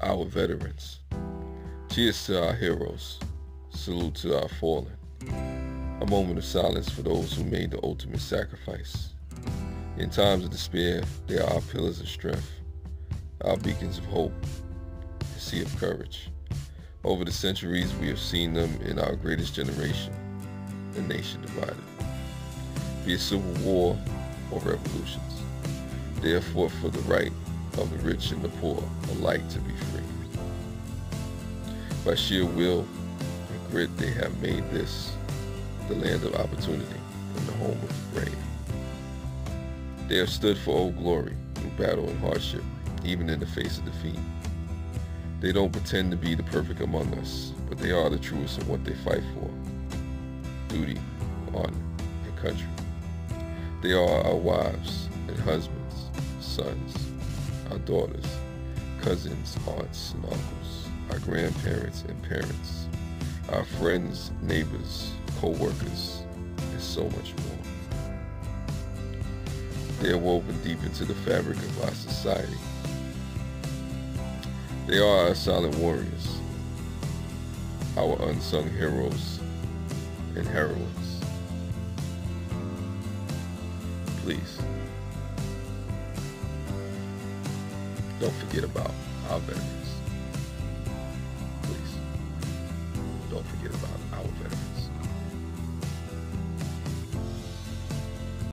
our veterans. Cheers to our heroes. Salute to our fallen. A moment of silence for those who made the ultimate sacrifice. In times of despair, they are our pillars of strength, our beacons of hope, a sea of courage. Over the centuries, we have seen them in our greatest generation, the nation divided. Be it civil war or revolutions, they have fought for the right of the rich and the poor alike to be free. By sheer will and grit, they have made this the land of opportunity and the home of the brave. They have stood for old glory through battle and hardship, even in the face of defeat. They don't pretend to be the perfect among us, but they are the truest in what they fight for. Duty, honor, and country. They are our wives and husbands, sons, daughters, cousins, aunts, and uncles, our grandparents and parents, our friends, neighbors, co-workers, and so much more. They are woven deep into the fabric of our society they are our silent warriors, our unsung heroes and heroines. Please, don't forget about our veterans. Please, don't forget about.